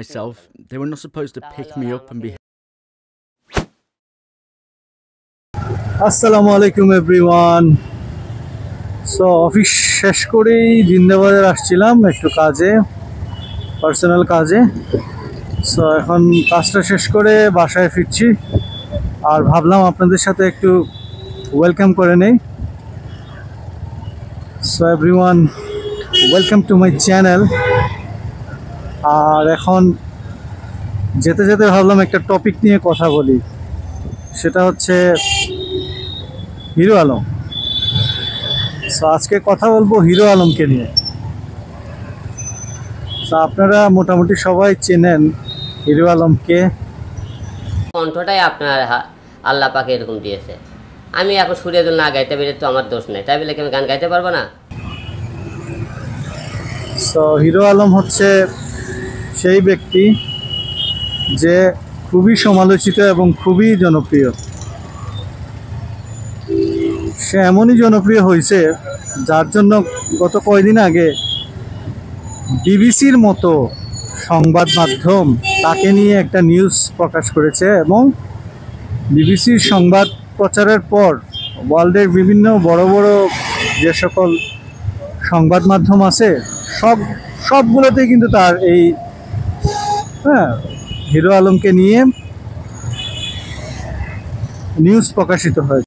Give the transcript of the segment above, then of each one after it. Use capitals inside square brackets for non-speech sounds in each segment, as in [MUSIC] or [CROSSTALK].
myself. They were not supposed to pick me up and be আসসালামু আলাইকুম everyone so office শেষ করেই জিন্দাবাজার আসছিলাম একটু কাজে পার্সোনাল কাজে। সো এখন কাজটা শেষ করে বাসায় ফিরছি। আর ভাবলাম আপনাদের সাথে একটু ওয়েলকাম করে নেই। So everyone welcome to my channel আর এখন যেতে যেতে ভাবলাম একটা টপিক নিয়ে কথা বলি। সেটা হচ্ছে হিরো আলম। সো আজকে কথা বলব হিরো আলমকে নিয়ে। তো আপনারা মোটামুটি সবাই চেনেন হিরো আলমকে। কণ্ঠটাই আপনার আল্লাহ পাকে এরকম দিয়েছে। আমি এখন সুরে না গাইতে পেরে তো আমার দোষ নেই। তাই বলে কি আমি গান গাইতে পারব না? সো হিরো আলম হচ্ছে সেই ব্যক্তি যে খুবই সমালোচিত এবং খুবই জনপ্রিয়। সে এমনই জনপ্রিয় হয়েছে যার জন্য গত কয়দিন আগে বিবিসির মতো সংবাদ মাধ্যম তাকে নিয়ে একটা নিউজ প্রকাশ করেছে এবং বিবিসির সংবাদ প্রচারের পর ওয়ার্ল্ডের বিভিন্ন বড় বড় যে সকল সংবাদ মাধ্যম আছে, সব সবগুলোতেই কিন্তু তার এই হ্যাঁ হিরো আলমকে নিয়ে নিউজ প্রকাশিত হয়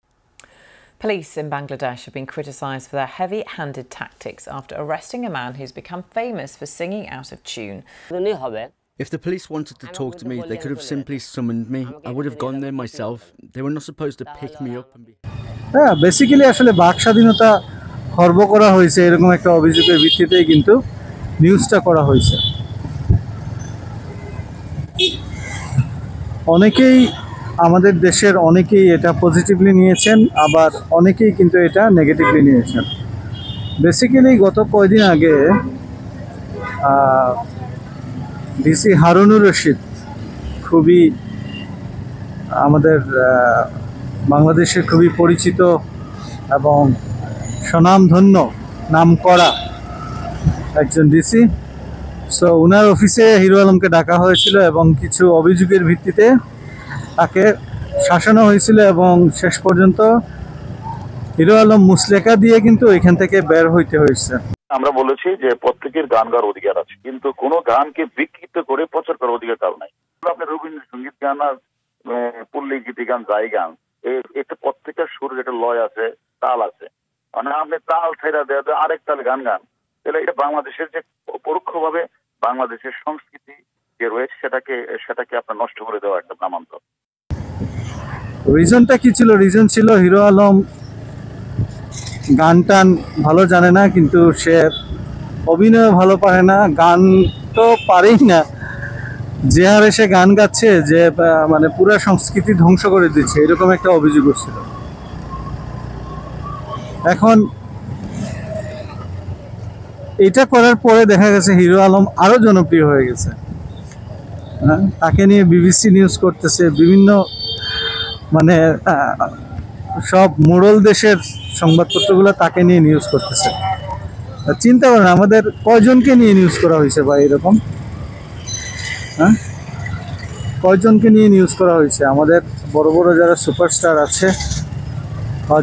Police in Bangladesh have been criticised for their heavy handed tactics after arresting a man who's become famous for singing out of tune. এজন্যই হবে If the police wanted to talk to me, they could have simply summoned me. I would have gone there myself. They were not supposed to pick me up and be. হ্যাঁ basically আসলে বাক স্বাধীনতা খর্ব করা হয়েছে এরকম একটা অভিযোগের ভিত্তিতেই কিন্তু নিউজটা করা হয়েছে অনেকেই আমাদের দেশের অনেকেই এটা পজিটিভলি নিয়েছেন, আবার অনেকেই কিন্তু এটা নেগেটিভলি নিয়েছেন। বেসিক্যালি গত কয়দিন আগে ডিসি হারুনুর রশিদ খুবই আমাদের বাংলাদেশের খুবই পরিচিত এবং স্বনামধন্য নাম করা একজন ডিসি সো ওনার অফিসে হিরো আলমকে ডাকা হয়েছিল এবং কিছু অভিযোগের ভিত্তিতে তাকে শাসানো হয়েছিল এবং শেষ পর্যন্ত হিরো আলম মুসলেকা দিয়ে কিন্তু এখান থেকে বের হইতে হয়েছে। আমরা বলেছি যে প্রত্যেকের গান গাওয়ার অধিকার আছে, কিন্তু কোনো গানকে বিকৃত করে প্রচার করার অধিকার কারও নাই। আপনি রবীন্দ্রসঙ্গীত গান আর পল্লী গীতি গান যাই গান, এ- এতে প্রত্যেকটা সুরের একটা লয় আছে, তাল আছে। মানে আপনি তাল ছেড়া দেওয়া আরেক তাল গান গান, তাহলে এটা বাংলাদেশের যে পরোক্ষভাবে বাংলাদেশের সংস্কৃতি যে রয়েছে সেটাকে সেটাকে আপনার নষ্ট করে দেওয়া একটা নামান্তর। রিজনটা কি ছিল? রিজন ছিল হিরো আলম গান টান ভালো জানে না, কিন্তু সে অভিনয় ভালো পারে না। গান তো পারেই না। যে হারে সে গান গাচ্ছে, যে মানে পুরো সংস্কৃতি ধ্বংস করে দিচ্ছে, এরকম একটা অভিযোগ ছিল। এখন এটা করার পরে দেখা গেছে হিরো আলম আরও জনপ্রিয় হয়ে গেছে। হ্যাঁ, তাকে নিয়ে বিবিসি নিউজ করতেছে বিভিন্ন মানে সব মোড়ল দেশের সংবাদপত্রগুলো তাকে নিয়ে নিউজ করতেছে। চিন্তা করেন আমাদের কয়জনকে নিয়ে নিউজ করা হয়েছে বা এরকম? হ্যাঁ? কয়জনকে নিয়ে নিউজ করা হয়েছে? আমাদের বড় বড় যারা সুপারস্টার আছে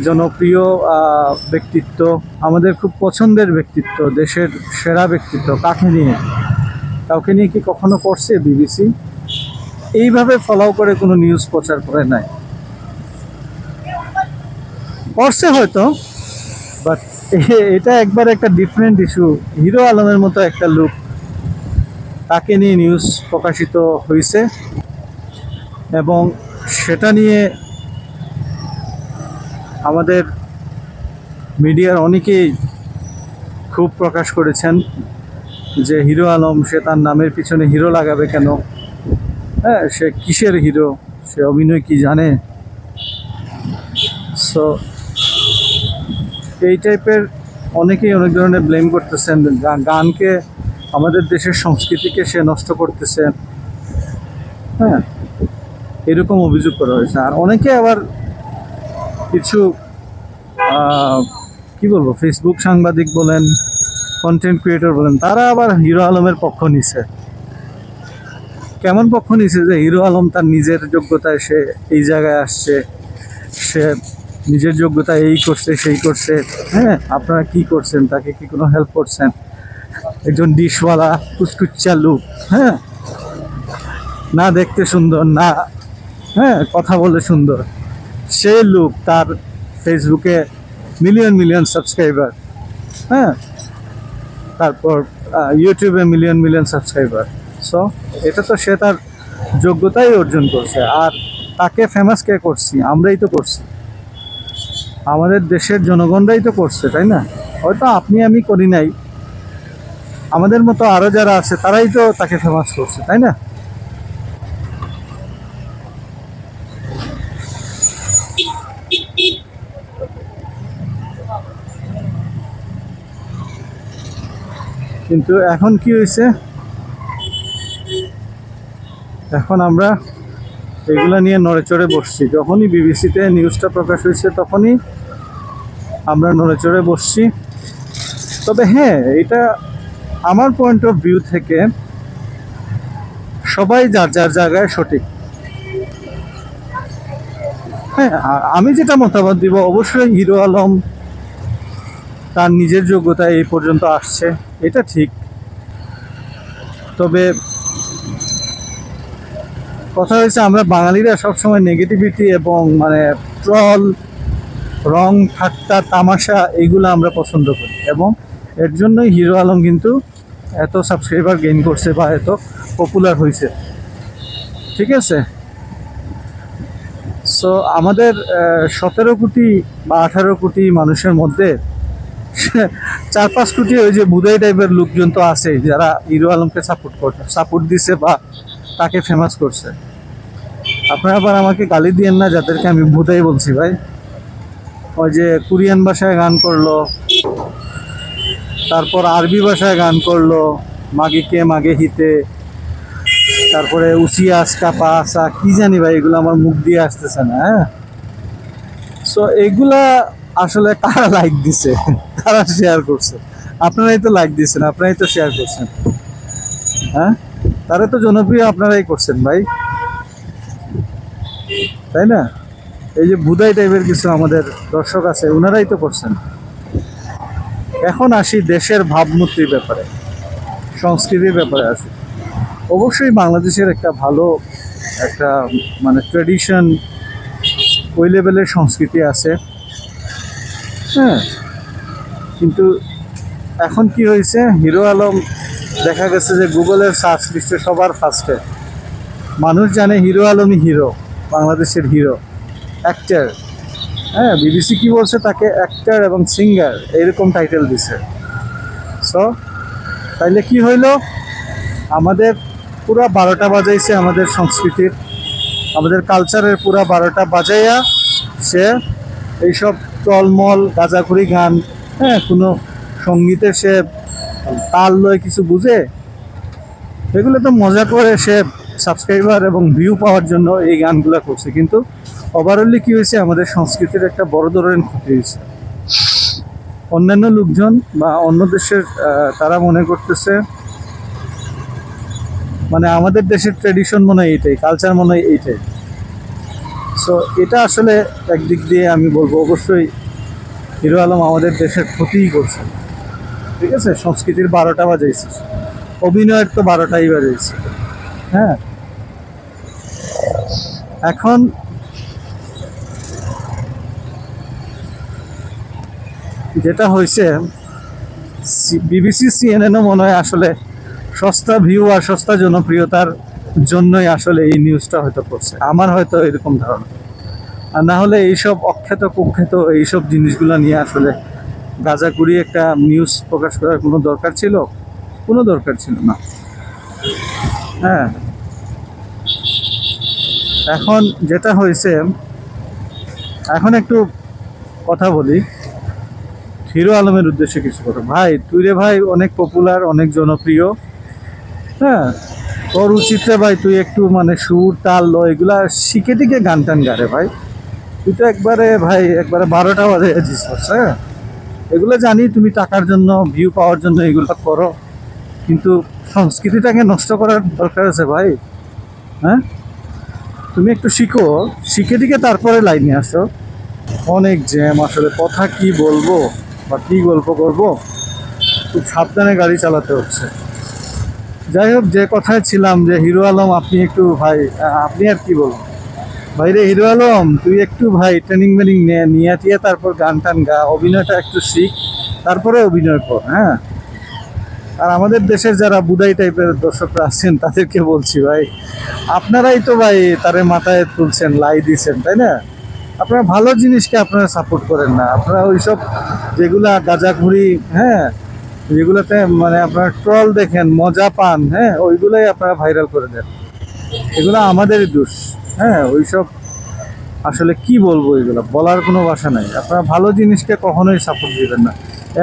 জনপ্রিয় ব্যক্তিত্ব, আমাদের খুব পছন্দের ব্যক্তিত্ব, দেশের সেরা ব্যক্তিত্ব, কাকে নিয়ে? কাউকে নিয়ে কি কখনো করছে বিবিসি এইভাবে ফলো করে কোনো নিউজ প্রচার করে নাই। করছে হয়তো বাট [LAUGHS] এটা একবার একটা ডিফারেন্ট ইস্যু হিরো আলমের মতো একটা লুক তাকে নিয়ে নিউজ প্রকাশিত হয়েছে এবং সেটা নিয়ে আমাদের মিডিয়ার অনেকেই খুব প্রকাশ করেছেন যে হিরো আলম, সে তার নামের পিছনে হিরো লাগাবে কেন? হ্যাঁ সে কিসের হিরো? সে অভিনয় কি জানে? সো এই টাইপের অনেকেই অনেক ধরনের ব্লেম করতেছেন। গানকে আমাদের দেশের সংস্কৃতিকে সে নষ্ট করতেছে। হ্যাঁ এরকম অভিযোগ করা হয়েছে। আর অনেকে আবার কিছু কি বলব ফেসবুক সাংবাদিক বলেন কন্টেন্ট ক্রিয়েটর বলেন, তারা আবার হিরো আলমের পক্ষ নিছে। কেমন পক্ষ নিছে যে হিরো আলম তার নিজের যোগ্যতায় সে এই জায়গায় আসছে, সে নিজের যোগ্যতায় এই করছে, সেই করছে। হ্যাঁ আপনারা কি করছেন? তাকে কি কোনো হেল্প করছেন? একজন ডিশওয়ালা, কুচকুচ্চা লুক হ্যাঁ? না দেখতে সুন্দর, না হ্যাঁ কথা বলে সুন্দর। সে লুক তার ফেসবুকে মিলিয়ন মিলিয়ন সাবস্ক্রাইবার হ্যাঁ? তারপর ইউটিউবে মিলিয়ন মিলিয়ন সাবস্ক্রাইবার সো এটা তো সে তার যোগ্যতাই অর্জন করছে। আর তাকে ফেমাস কে করছি? আমরাই তো করছি। আমাদের দেশের জনগণরাই তো করছে, তাই না? হয়তো আপনি, আমি করি নাই। আমাদের মতো আরও যারা আছে, তারাই তো তাকে ফেমাস করছে, তাই না? কিন্তু এখন কি হয়েছে? এখন আমরা এগুলা নিয়ে নড়েচড়ে বসছি। যখনই বিবিসিতে নিউজটা প্রকাশ হয়েছে, তখনই আমরা নড়েচড়ে বসছি। তবে হ্যাঁ এটা আমার পয়েন্ট অফ ভিউ থেকে সবাই যার যার জায়গায় সঠিক। হ্যাঁ আমি যেটা মতামত দিব, অবশ্যই হিরো আলম তার নিজের যোগ্যতায় এই পর্যন্ত আসছে। এটা ঠিক। তবে কথা হয়েছে, আমরা বাঙালিরা সবসময় নেগেটিভিটি এবং মানে ট্রল রং, ঠাট্টা, তামাশা এইগুলো আমরা পছন্দ করি এবং এর জন্যই হিরো আলম কিন্তু এত সাবস্ক্রাইবার গেইন করছে বা এত পপুলার হয়েছে। ঠিক আছে? সো আমাদের সতেরো কোটি বা আঠারো কোটি মানুষের মধ্যে [LAUGHS] চার পাঁচ কোটি ওই যে বুধাই টাইপের লোকজন তো আছে যারা হিরো আলমকে সাপোর্ট করছে সাপোর্ট দিছে বা তাকে ফেমাস করছে। আপনারা আবার আমাকে গালি দিয়েন না, যাদেরকে আমি ভুতাই বলছি ভাই। ওই যে কোরিয়ান ভাষায় গান করল, তারপর আরবি ভাষায় গান করল, মাগে কে, মাগে হিতে, তারপরে উসিয়া আসকা পাসা কি জানি ভাই, এগুলো আমার মুখ দিয়ে আসতেছে না হ্যাঁ? সো এগুলা আসলে কারা লাইক দিছে? কারা শেয়ার করছে? আপনারাই তো লাইক দিচ্ছেন আপনারাই তো শেয়ার করছেন। হ্যাঁ? তারা তো জনপ্রিয়, আপনারাই করছেন ভাই। তাই না? এই যে বুদাই টাইপের কিছু আমাদের দর্শক আছে ওনারাই তো করছেন। এখন আসি দেশের ভাবমূর্তির ব্যাপারে, সংস্কৃতির ব্যাপারে আসি। অবশ্যই বাংলাদেশের একটা ভালো, একটা মানে ট্রেডিশন ওই লেভেলের সংস্কৃতি আছে। হ্যাঁ। কিন্তু এখন কি হয়েছে? হিরো আলম দেখা গেছে যে গুগলের সার্চ লিস্টে সবার ফার্স্টে মানুষ জানে হিরো আলমই হিরো, বাংলাদেশের হিরো অ্যাক্টার হ্যাঁ বিবিসি কি বলছে তাকে? অ্যাক্টার এবং সিঙ্গার এরকম টাইটেল দিছে। সো তাইলে কি হইল? আমাদের পুরা বারোটা বাজাইছে আমাদের সংস্কৃতির। আমাদের কালচারের পুরা বারোটা বাজাইয়া সে এইসব টলমল, গাঁজাখুরি গান হ্যাঁ কোনো সঙ্গীতের সে তাল লয় কিছু বুঝে এগুলো তো মজা করে সে সাবস্ক্রাইবার এবং ভিউ পাওয়ার জন্য এই গানগুলো করছে। কিন্তু ওভারঅলি কি হয়েছে, আমাদের সংস্কৃতির একটা বড় ধরনের ক্ষতি হয়েছে। অন্যান্য লোকজন বা অন্য দেশের তারা মনে করতেছে মানে আমাদের দেশের ট্রেডিশন মনে হয় এইটাই কালচার মনে হয় এইটাই। সো এটা আসলে একদিক দিয়ে আমি বলব, অবশ্যই হিরো আলম আমাদের দেশের ক্ষতিই করছে। ঠিক আছে? সংস্কৃতির বারোটা বাজাইছে অভিনয়ের তো বারোটাই বাজাইছে হ্যাঁ? এখন যেটা হয়েছে বিবিসি, সিএনএনও মনে হয় আসলে সস্তা ভিউ আর সস্তা জনপ্রিয়তার জন্যই আসলে এই নিউজটা হয়তো করছে। আমার হয়তো এরকম ধারণা। আর না হলে এইসব অখ্যাত কুখ্যাত এইসব জিনিসগুলো নিয়ে আসলে গাঁজাকুড়ি একটা নিউজ প্রকাশ করার কোনো দরকার ছিল? কোনো দরকার ছিল না। হ্যাঁ। এখন যেটা হয়েছে, এখন একটু কথা বলি। হিরো আলমের উদ্দেশ্যে কিছু কথা। ভাই, তুই রে ভাই, অনেক পপুলার অনেক জনপ্রিয়। হ্যাঁ তোর উচিত রে ভাই, তুই একটু মানে সুর, তাল, লো, এগুলা শিখে টিকে গান টান গারে ভাই। তো একবারে ভাই, একবারে বারোটা বাজে আছিস হ্যাঁ? এগুলো জানি, তুমি টাকার জন্য ভিউ পাওয়ার জন্য এগুলো করো। কিন্তু সংস্কৃতিটাকে নষ্ট করার দরকার আছে ভাই হ্যাঁ? তুমি একটু শিখো, শিখে দিকে তারপরে লাইনে আসো। অনেক জ্যাম আসলে, কথা কি বলব বা কি গল্প করব, খুব সাবধানে গাড়ি চালাতে হচ্ছে। যাই হোক, যে কথায় ছিলাম যে হিরো আলম, আপনি একটু ভাই আপনি আর কি বলবেন ভাই রে হিরো আলম, তুই একটু ভাই ট্রেনিং মেনিং নে, নিয়ে টিয়ে তারপর গান টান গা, অভিনয়টা একটু শিখ, তারপরে অভিনয় কর হ্যাঁ? আর আমাদের দেশের যারা বুদাই টাইপের দর্শকরা আছেন, তাদেরকে বলছি ভাই, আপনারাই তো ভাই তারে মাথায় তুলছেন, লাই দিছেন, তাই না? আপনারা ভালো জিনিসকে আপনারা সাপোর্ট করেন না। আপনারা ওইসব যেগুলা গাঁজাখুরি হ্যাঁ? যেগুলোতে মানে আপনারা ট্রল দেখেন, মজা পান হ্যাঁ? ওইগুলাই আপনারা ভাইরাল করে দেন। এগুলো আমাদেরই দোষ। হ্যাঁ ওইসব আসলে কি বলব এগুলো? বলার কোনো ভাষা নাই। আপনারা ভালো জিনিসকে কখনোই সাপোর্ট দিবেন না।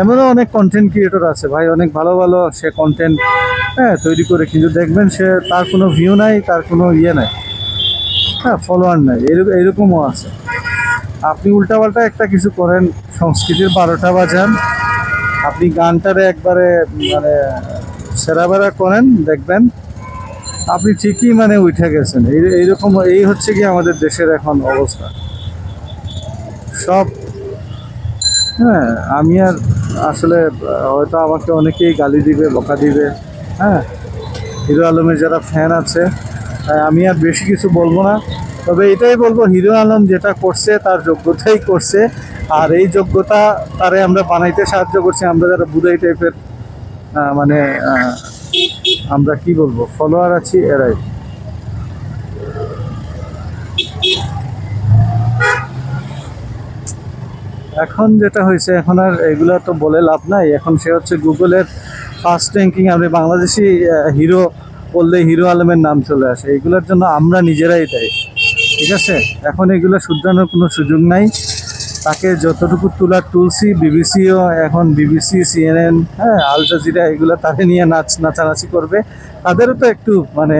এমনও অনেক কন্টেন্ট ক্রিয়েটর আছে। ভাই, অনেক ভালো ভালো সে কন্টেন্ট হ্যাঁ তৈরি করে কিন্তু দেখবেন সে তার কোনো ভিউ নাই, তার কোনো ইয়ে নাই। হ্যাঁ ফলোয়ার নাই। এরকম এরকমও আছে। আপনি উল্টাপাল্টা একটা কিছু করেন, সংস্কৃতির বারোটা বাজান, আপনি গানটারে একবারে মানে সেরাবেরা করেন, দেখবেন আপনি ঠিকই মানে উঠে গেছেন। এই এইরকম, এই হচ্ছে কি আমাদের দেশের এখন অবস্থা। সব হ্যাঁ আমি আর আসলে, হয়তো আমাকে অনেকেই গালি দিবে, বকা দিবে হ্যাঁ? হিরো আলমের যারা ফ্যান আছে, তাই আমি আর বেশি কিছু বলব না। তবে এটাই বলব, হিরো আলম যেটা করছে, তার যোগ্যতাই করছে। আর এই যোগ্যতা তারে আমরা বানাইতে সাহায্য করছি, আমরা যারা বুধাই টাইপের মানে আমরা কি বলব? ফলোয়ার আছি, এরাই। এখন যেটা হয়েছে, এখন আর এগুলো তো বলে লাভ নাই। এখন সে হচ্ছে গুগলের ফার্স্ট র্যাঙ্কিং আপনি বাংলাদেশি হিরো বললে হিরো আলমের নাম চলে আসে। এগুলোর জন্য আমরা নিজেরাই দেয়। ঠিক আছে? এখন এগুলো শুধরানোর কোনো সুযোগ নাই। তাকে যতটুকু তোলার তুলসি বিবিসিও এখন বিবিসি, সিএনএন হ্যাঁ আল জাজিরা এগুলো তাকে নিয়ে নাচ নাচানাচি করবে। তাদেরও তো একটু মানে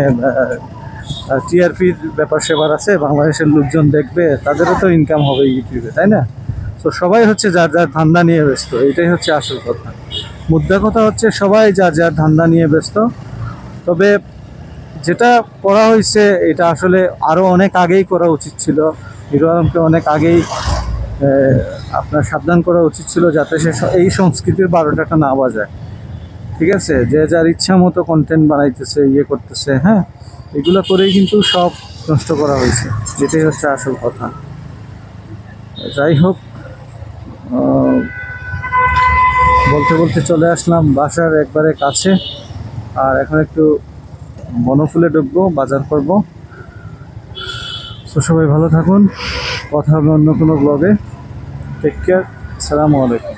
টিআরপির ব্যাপার সেবার আছে, বাংলাদেশের লোকজন দেখবে, তাদেরও তো ইনকাম হবে ইউটিউবে, তাই না? তো সবাই হচ্ছে যার যার ধান্দা নিয়ে ব্যস্ত, এটাই হচ্ছে আসল কথা। মুদ্রা কথা হচ্ছে সবাই যার যার ধান্দা নিয়ে ব্যস্ত। তবে যেটা করা হয়েছে, এটা আসলে আরও অনেক আগেই করা উচিত ছিল। হিরো আলমকে অনেক আগেই আপনার সাবধান করা উচিত ছিল যাতে সে এই সংস্কৃতির বারোটাটা না বাজায়। ঠিক আছে? যে যার ইচ্ছা মতো কন্টেন্ট বানাইতেছে ইয়ে করতেছে হ্যাঁ? এগুলো করেই কিন্তু সব নষ্ট করা হয়েছে। যেটাই হচ্ছে আসল কথা। যাই হোক বলতে বলতে চলে আসলাম বাসার একবারে কাছে। আর এখন একটু বনফুলে ঢুকবো বাজার করব। তো সবাই ভালো থাকুন। কথা হবে অন্য কোনো ব্লগে টেক কেয়ার আসসালামু আলাইকুম